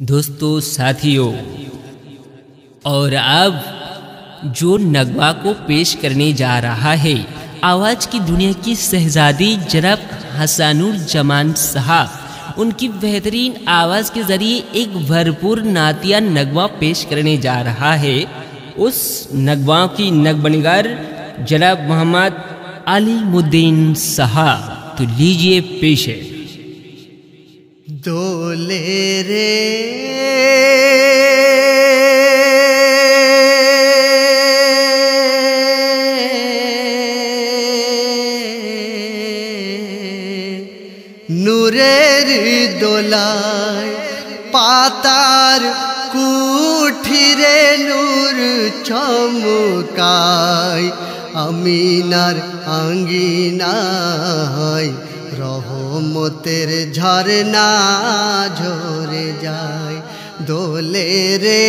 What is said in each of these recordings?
दोस्तों, साथियों, और अब जो नगवा को पेश करने जा रहा है, आवाज़ की दुनिया की शहजादी जनाब हसानुर जमान साहब। उनकी बेहतरीन आवाज़ के ज़रिए एक भरपूर नातिया नगवा पेश करने जा रहा है। उस नगवा की नगबनिगार जनाब मोहम्मद अली मुद्दीन साहब। तो लीजिए पेश है। দোলে রে। নূরের দোলায় পাতার কুঠিরে নূর চমকায় আমিনার আঙ্গিনায় রহমতের ঝরনা ঝরে যায় দোলে রে।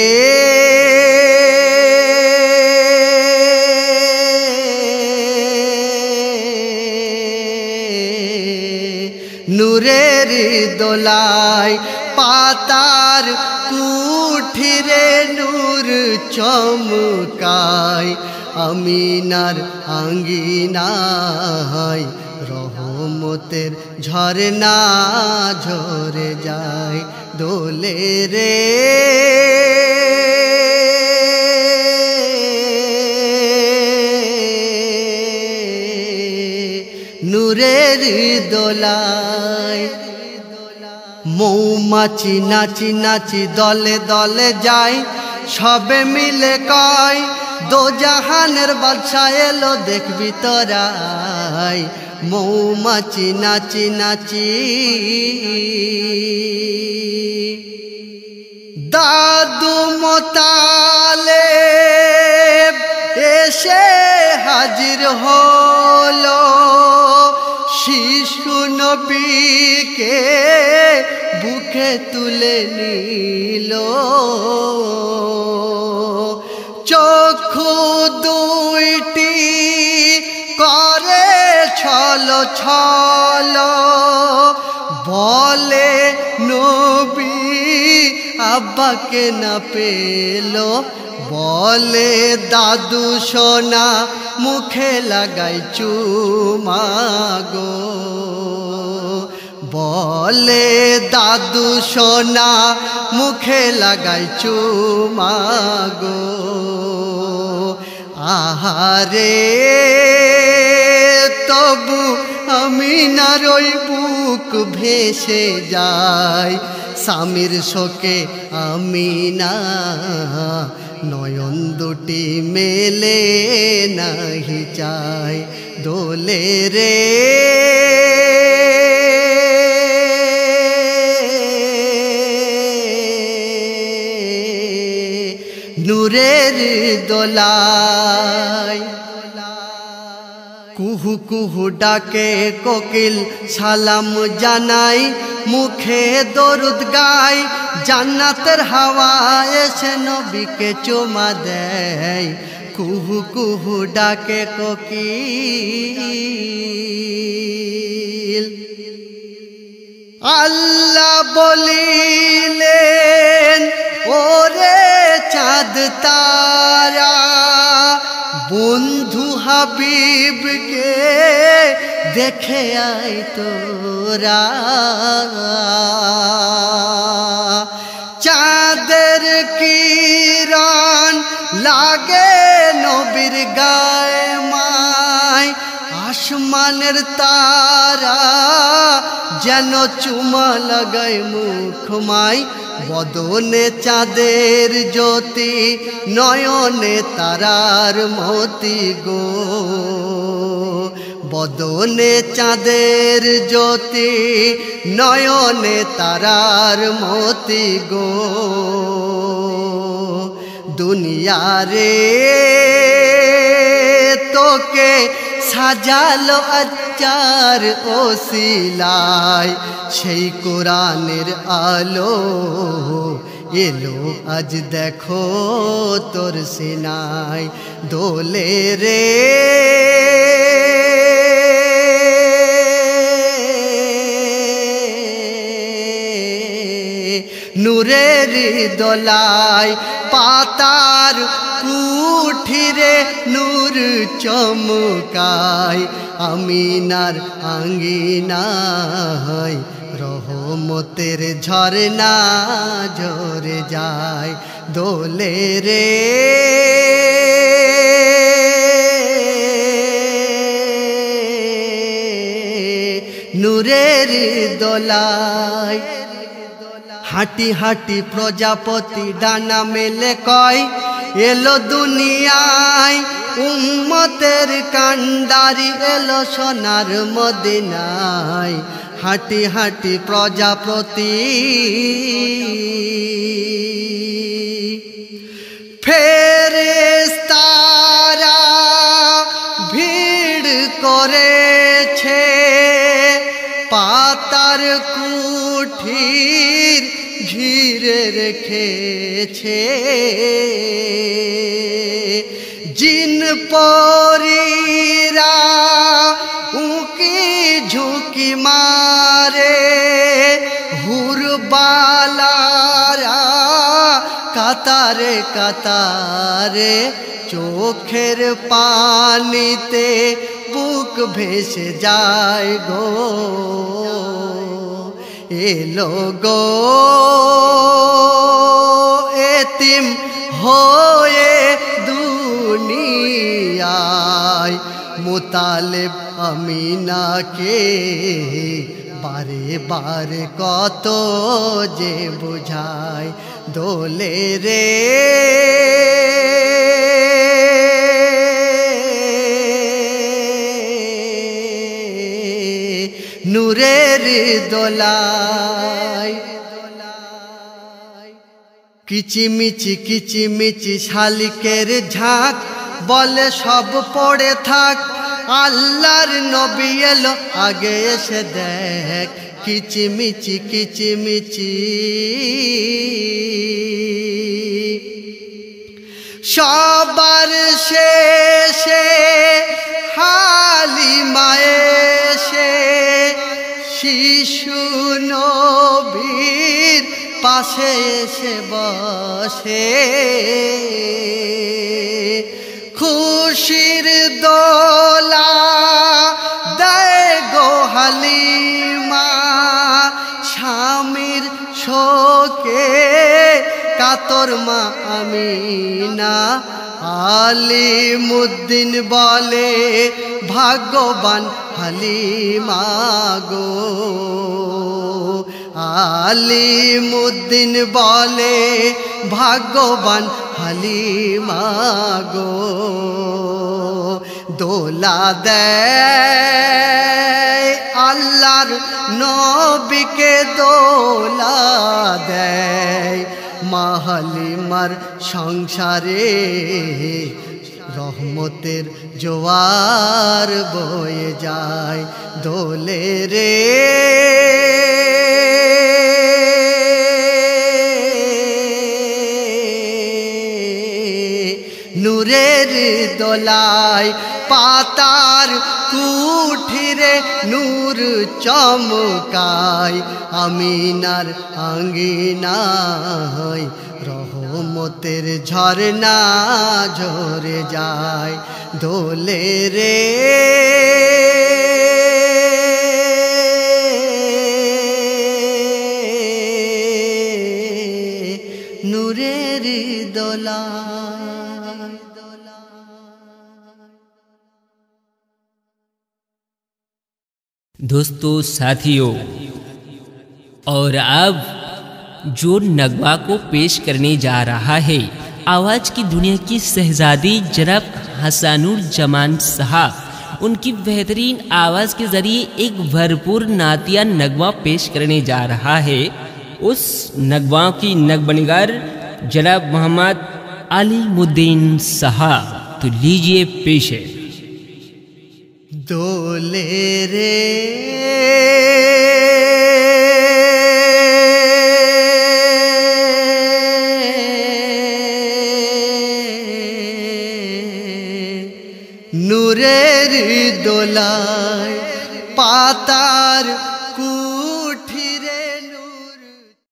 নূরের দোলায় পাতার কুঠিরে নূর চমকায় আমিনার আঙ্গিনায় রহমতের ঝরনা ঝরে যায় দোলে রে। নূরের দোলায় মৌমাছি নাচি নাচি দলে দলে যায়, সবে মিলে কয় দো জাহানের বাদশাহ এলো, দেখবি তোরাই। মৌমাছি, নাচি নাচি। দাদু মোতালে এসে হাজির হলো। শিশু নবীকে বুকে তুলে নিল। চক্ষু দুইটি করে ছল ছল। বলে নবী আব্বাকে না পেল। বলে দাদু সোনা মুখে লাগাই চুমাগো বলে দাদু সোনা মুখে লাগাই চুমাগো আহারে, তবু আমি না রই বুক ভেসে যাই স্বামীর শোকে আমি না, নয়ন দুটি মেলে নাহি চাই দোলে রে। দোলায়। কুহু কুহু ডাকে কোকিল, সালাম জানাই, মুখে দরুদ গাই। জান্নাতের হাওয়া এসে নবীকে চুমা দেয়। কুহু কুহু ডাকে কোকিল। আল্লাহ বলিলেন, ওরে চাঁদ তারা বন্ধু হাবিবকে দেখে আয় তোরা। চাঁদের কিরণ লাগে নবীর গায়ে আসমানের তারা যেন চুমা লাগায় মুখমাই বদনে চাঁদের জ্যোতি, নয়নে তারার মতি গো। বদনে চাঁদের জ্যোতি, নয়নে তারার মতি গো। দুনিয়ারে তোকে সাজালো আচার ও সিলাই সেই কোরআনের আলো এলো আজ দেখো তোর সিনাই দোলে রে। নূরের দোলায় পাতার কুঠিরে নূর চমকায়, আমিনার আঙ্গিনায় রহমতের ঝরনা ঝরে যায় দোলে রে। নূরের দোলায় হাঁটি হাঁটি প্রজাপতি ডানা মেলে কয়, এলো দুনিয়ায়, উম্মতের কান্ডারি এলো সোনার মদিনায়। হাঁটি হাঁটি প্রজাপতি ফেরেস্তারা ভিড় করেছে পাতার কুঠির ঘিরে রেখেছে। জিন পরীরা উকি ঝুঁকি মারে হুরবালারা কাতারে কাতারে চোখের পানিতে বুক ভেসে যায় গো। এলো গো। এতিম হয়ে দুনিয়ায় মোতালেব আমিনাকে বারে বারে কত যে বোঝায় দোলে রে। নূরের দোলায়। কিচিমিচি কিচিমিচি শালিকের ঝাঁক, বলে সব পড়ে থাক। আল্লাহর নবী এলো, আগে এসে দেখ। কিচিমিচি কিচিমিচি। সবার শেষে হালি মায়েশে শিশু নবীর পাশে এসে বসে। খুশির দোলা দেয় গো হালিমা, স্বামীর শোকে কাতর মা আমিনা। আলিমুদ্দিন বলে, ভাগ্যবান হালিমা গো। আলিমুদ্দিন বলে, ভাগ্যবান হালিমা গো। দোলা দেয়, আল্লাহর নবীকে দোলা দেয়। মাহালিমার সংসারে রহমতের জোয়ার বয়ে যায় দোলে রে। নূরের দোলায় পাতার কুঠিরে নূর চমকায় আমিনার আঙ্গিনায় রহমতের ঝরনা ঝরে যায় দোলে রে নূরের দোলায় दोस्तों साथियों और अब जो नगमा को पेश करने जा रहा है। आवाज़ की दुनिया की शहजादी जनाब हसानुर जमान साहब, उनकी बेहतरीन आवाज़ के ज़रिए एक भरपूर नातिया नगमा पेश करने जा रहा है। उस नगमा की नगबनगर जनाब मोहम्मद अली मुद्दीन साहब तो लीजिए पेश है। दोले रे। দোলায় পাতার